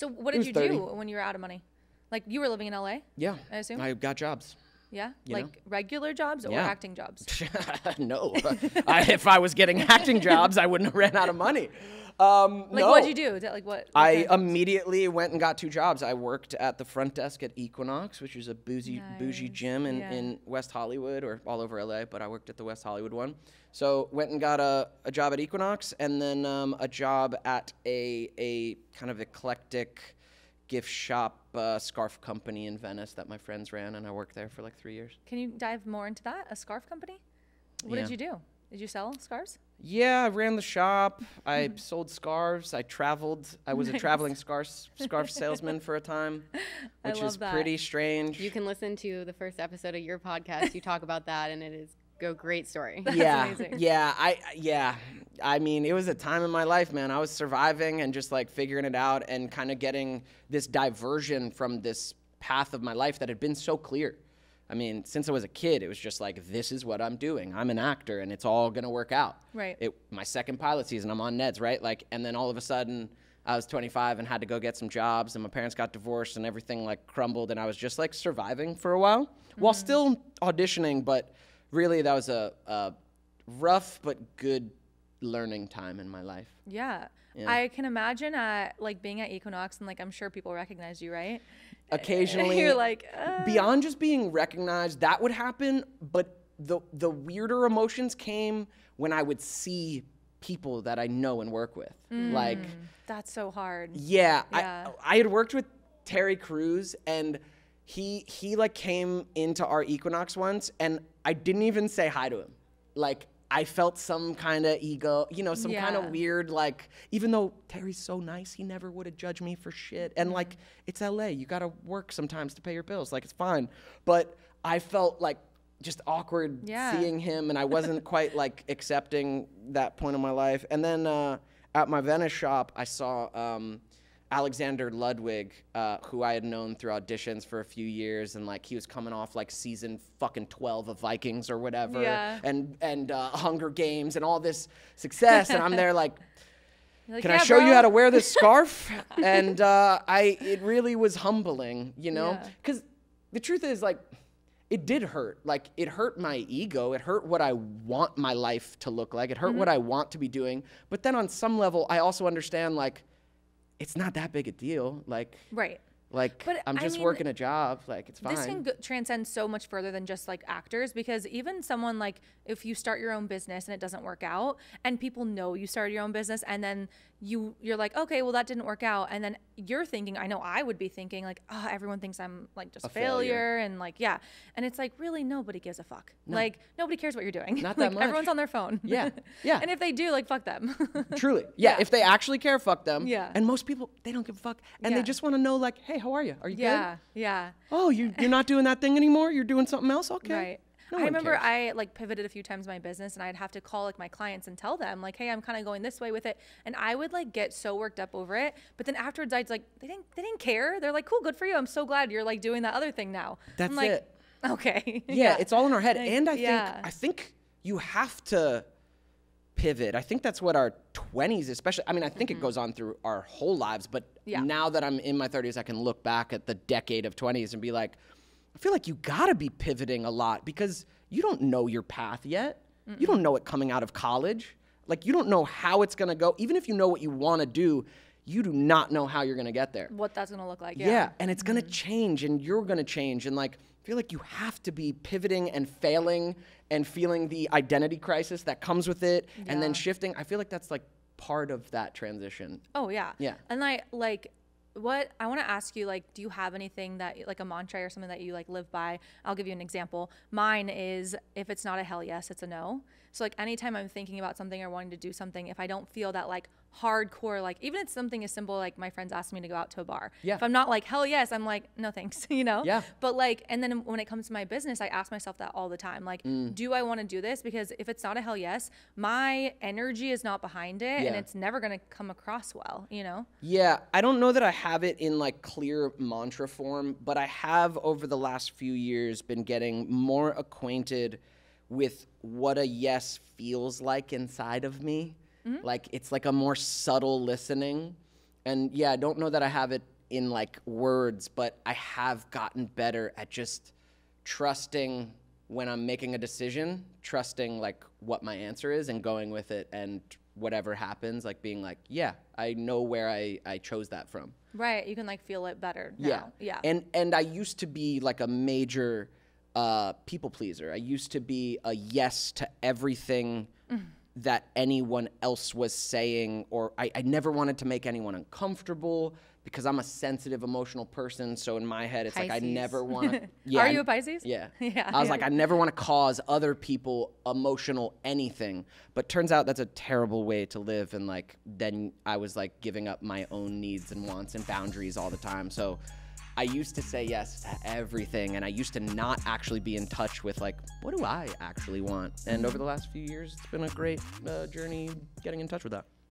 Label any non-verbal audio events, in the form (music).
So what did you 30. do when you were out of money? Like you were living in LA, Yeah. I assume. I got jobs. yeah, you know? like regular jobs or Yeah. acting jobs. (laughs) no. (laughs) I, if I was getting acting jobs, I wouldn't have ran out of money. Um, Like no. what'd you do? That like what? what I immediately went and got two jobs. I worked at the front desk at Equinox, which is a bougie, bougie gym in, yeah. in West Hollywood or all over LA, but I worked at the West Hollywood one. So went and got a, a job at Equinox and then um, a job at a, a kind of eclectic gift shop uh, scarf company in Venice that my friends ran, and I worked there for like three years. Can you dive more into that? A scarf company? What Yeah. did you do? Did you sell scarves? Yeah, I ran the shop. I mm-hmm. sold scarves. I traveled. I was a traveling scarf scarf salesman for a time, (laughs) which is that. pretty strange. You can listen to the first episode of your podcast. You talk about that, and it is a great story. yeah, (laughs) amazing. yeah, I yeah. I mean, it was a time in my life, man. I was surviving and just like figuring it out and kind of getting this diversion from this path of my life that had been so clear. I mean, since I was a kid, it was just like, this is what I'm doing. I'm an actor, and it's all gonna work out. Right. It my second pilot season, I'm on Neds, right? Like, and then all of a sudden, I was 25 and had to go get some jobs, and my parents got divorced, and everything like crumbled, and I was just like surviving for a while while mm-hmm. still auditioning. But really, that was a, a rough but good learning time in my life. Yeah. Yeah. I can imagine uh, like being at Equinox and like I'm sure people recognize you, right? (laughs) Occasionally, You're like, uh, beyond just being recognized, that would happen. But the the weirder emotions came when I would see people that I know and work with, like. that's so hard. Yeah, Yeah. I I had worked with Terry Crews and he he like came into our Equinox once and I didn't even say hi to him. Like I felt some kind of ego, you know, some kind of weird like even though Terry's so nice, he never would have judged me for shit. And like it's LA, you got to work sometimes to pay your bills. Like it's fine. But I felt like just awkward Yeah. seeing him and I wasn't quite like (laughs) accepting that point in my life. And then uh, at my Venice shop, I saw um, Alexander Ludwig, uh, who I had known through auditions for a few years, and like he was coming off like season fucking twelve of Vikings or whatever, Yeah. and and uh, Hunger Games and all this success, and I'm there like. (laughs) Like, Can "Yeah, I show you how to wear this (laughs) scarf? and uh, I, it really was humbling, you know, Yeah. because the truth is, like, it did hurt. Like, it hurt my ego. It hurt what I want my life to look like. It hurt Mm-hmm. what I want to be doing. But then on some level, I also understand, like, it's not that big a deal. Like, Right. Like But, I'm I just mean, working a job. Like, it's fine. This can go- transcend so much further than just like actors because even someone like if you start your own business and it doesn't work out and people know you started your own business and then you you're like okay well that didn't work out and then you're thinking I know I would be thinking like oh everyone thinks I'm like just a failure. failure. and like yeah and it's like really nobody gives a fuck like nobody cares what you're doing Not (laughs) like that much. everyone's on their phone Yeah. (laughs) Yeah. and if they do like fuck them Truly. (laughs) Yeah, Yeah. If they actually care, fuck them. Yeah. And most people, they don't give a fuck. And Yeah. they just want to know, like, hey, how are you? Are you good? yeah yeah Oh, you, you're not doing that thing anymore? You're doing something else? Okay. Right. No I remember cares. I like pivoted a few times in my business and I'd have to call like my clients and tell them like, hey, I'm kind of going this way with it. And I would like get so worked up over it. But then afterwards I'd like they didn't they didn't care. They're like, cool, good for you. I'm so glad you're like doing that other thing now. That's I'm like, it. (laughs) Okay. (laughs) yeah, it's all in our head. Like, and I yeah. think I think you have to pivot. I think that's what our 20s especially I mean, I think it goes on through our whole lives, but Mm-hmm. Yeah. now that I'm in my 30s, I can look back at the decade of 20s and be like, I feel like you got to be pivoting a lot because you don't know your path yet. You don't know it coming out of college. Like you don't know how it's going to go. Even if you know what you want to do, you do not know how you're going to get there. what that's gonna look like. Yeah, Yeah. and it's gonna mm-hmm. change, and you're gonna change, and like I feel like you have to be pivoting and failing and feeling the identity crisis that comes with it, and then shifting. I feel like that's like part of that transition. Oh yeah. Yeah. And I like what I want to ask you like do you have anything that like a mantra or something that you like live by? I'll give you an example. Mine is if it's not a hell yes, it's a no. So like anytime I'm thinking about something or wanting to do something, if I don't feel that like hardcore like even if it's something as simple like my friends asked me to go out to a bar. Yeah. If I'm not like hell yes, I'm like no thanks, (laughs) you know? Yeah. But like and then when it comes to my business, I ask myself that all the time. Like Mm. do I want to do this because if it's not a hell yes, my energy is not behind it and it's never going to come across well, you know? Yeah, I don't know that I have it in like clear mantra form, but I have over the last few years been getting more acquainted with what a yes feels like inside of me. Like it's like a more subtle listening. And yeah, I don't know that I have it in like words, but I have gotten better at just trusting when I'm making a decision, trusting like what my answer is and going with it and whatever happens, like being like, yeah, I know where I, I chose that from. Right. You can like feel it better. Yeah. Now. Yeah. And and I used to be like a major uh, people pleaser. I used to be a yes to everything Mm. That anyone else was saying, or I, I never wanted to make anyone uncomfortable because I'm a sensitive, emotional person. So in my head, it's like I never (laughs) want to. Yeah, Are you a Pisces? Yeah. (laughs) Yeah, I was yeah. like, I never want to cause other people emotional anything. But turns out that's a terrible way to live. And like, then I was like giving up my own needs and wants and boundaries all the time. So I used to say yes to everything. And I used to not actually be in touch with like, what do I actually want? And over the last few years, it's been a great uh, journey getting in touch with that.